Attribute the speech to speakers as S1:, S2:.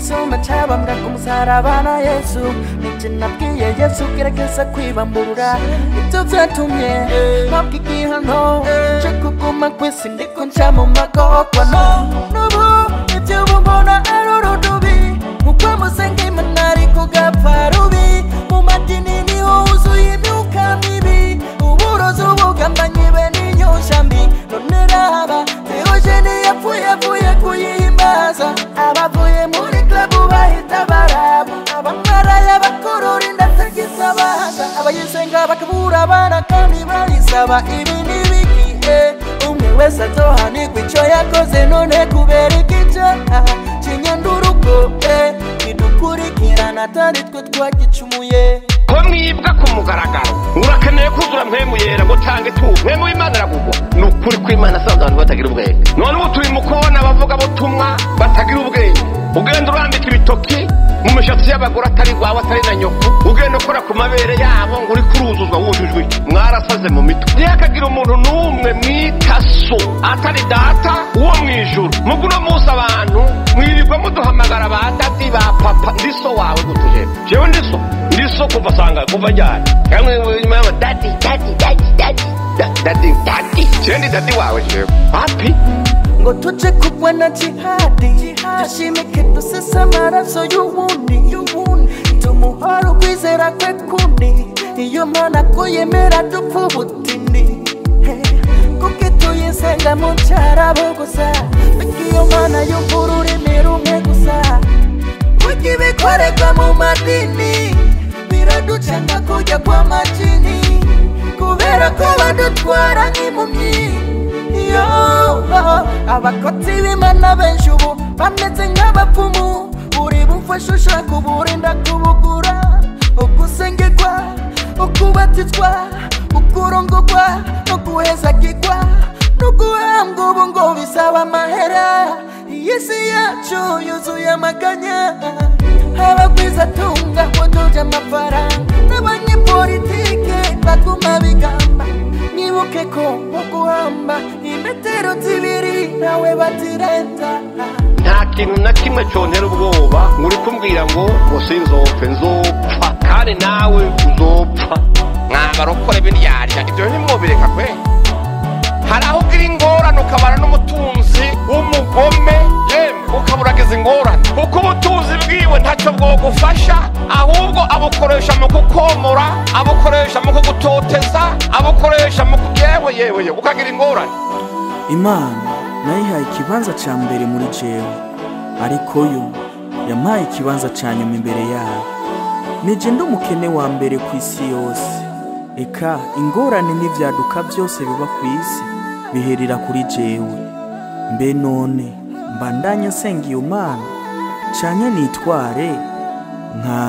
S1: 예수 마차밤 가꿈 살아봐나 예수 믿진 남기에 예수 기라께서 귀만 모르라 이쪽자 통해 남기기 한호 자꾸 꿈만 꾸신 네 혼자 못 막아 꽉 너무 이제 못 bakabura abana kandi barisaba ibi n'ibigihe umwe wese azohanirwa icyo yakoze none kubera igicaha kinyandurugo kidukurikirana atari twe twagicumuye
S2: ko mwibwa ku mugaragaro urakeneye kuzura mpemu yera ngo tange tu mpemu y'imana iragugwa ni ukuri ko imana asanzwe abantu batagira ubwenge. Mu mishatsi y'abagore atari rwawe atari na nyoko. Ugenda ukora ku mabere yabo ngo uri kuruzuzwa wujujwe mwarasaze mu mitwe. Ntihakagira umuntu n'umwe mwita so atari data uwo mu ijuru. Mugu uno munsi abantu mwirirwa muduhamagara ba dadi ba papa. Ndi so wawe gutuje. Jewe ndi so ndi so kuva sanga kuva ryari kamwe nyuma y'aba dadi dadi dadi dadi Da- dadi dadi. Jewe ndi dadi wawe jewe. Papi
S1: ngo tuje kugwa na jihadi. Dushimike dusese amaraso y'uwundi tumuhora ukwizera kwe kundi iyo mana ko yemera dupfa ubutindi kuko tuyisenga mu cyarabo gusa kuko iyo mana yumva ururimi rumwe gusa burya ibikorerwa mu madini? Biraducanga kujya kwa majini. Kubera ko badutwara nk'impumyi abakozi b'imana benshi ubu bameze nk'abapfumu. Buri bufasha ushaka uburinda kubugura ukusengerwa ukubatizwa ukurongorwa no guhezagirwa no guhambwa ubu ngo bisaba amahera. Iyi si yacu yuzuye amaganya abagwizatunga buduje amafaranga n'abanyepolitike baguma bigamba nibuke ko mu guhamba imetero zibiri nawe batirenta
S2: nta kintu na kimwe cyontera ubwoba. Ngo uri kumbwira ngo ngo sinzopfe nzopfa. Kandi nawe uzopfa. Mwabarokore b'indyarya ibyo ntimwobireka kwe. Hari aho ugira ingorane ukabana n'umutunzi w'umugome. Yemwe ukaba uragize ingorane. Kuko ubutunzi bwiwe ntacyo bwogufasha. Ahubwo abukoresha mu kukomora abukoresha mu kugutoteza abukoresha mu yewe yewe ukagira ingorane.
S3: Imana nayihaye ikibanza cya mbere muri jewe ariko yo yampaye ikibanza cya nyuma imbere yayo nije ndi umukene wa mbere ku isi yose. Eka ingorane n'ibyaduka byose biba ku isi biherera kuri jewe mbe none mbandanye nsenga iyo mana. Cyane nitware nka